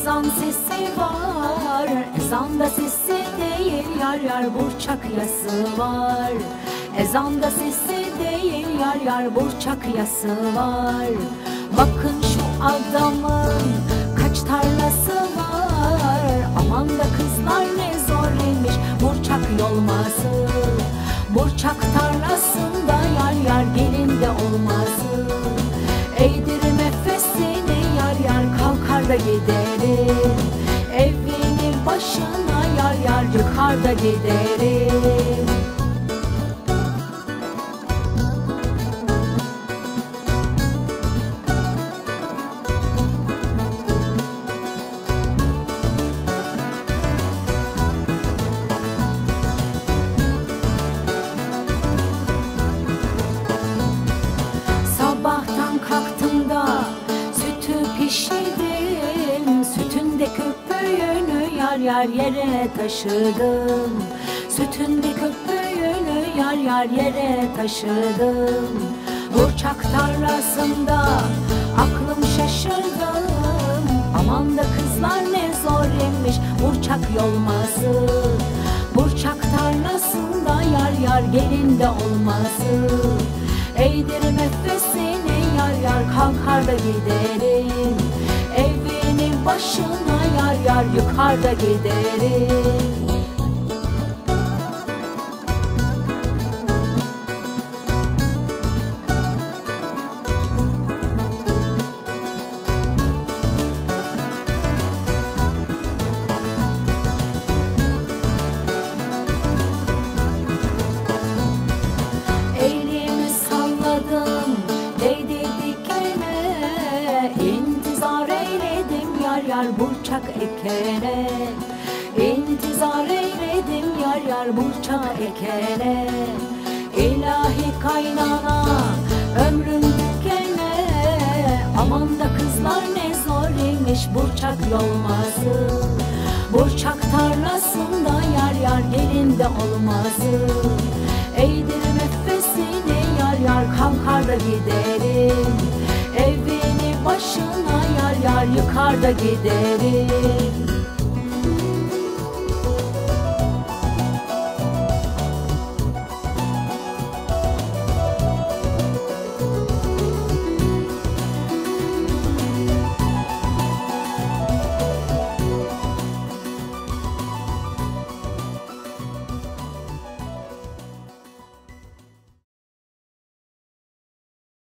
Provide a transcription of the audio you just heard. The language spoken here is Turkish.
ezan sesi var Ezanda sesi değil yar yar burçak yası var. Ezanda sesi değil yar yar burçak yası var. Bakın şu adamın kaç tarlası var. Aman da kızlar ne zor imiş burçak yolması. Burçak tarlasında yar yar gelin de olması. Eğdirin kalkar da giderim. Evinin başına yar yar yıkar da giderim köpüğünü yar yar yere taşıdım. Sütün de köpüğünü yar yar yere taşıdım. Burçak tarlasında aklım şaşırdım. Aman da kızlar ne zor imiş burçak yolması. Burçak tarlasında yar yar gelin de olması. Eğdirim efesini yar yar kalkar da giderim. Evinin başına yar yar burçak ekene. İntizar eyledim yar yar burçak ekene. İlahi kaynana ömrüm tükene Aman da kızlar ne zor imiş burçak yolması. Burçak tarlasında yar yar gelin de olmazı Eğdirim efesini yar yar kalkar da giderim Evini başına yar yar yıkar da giderim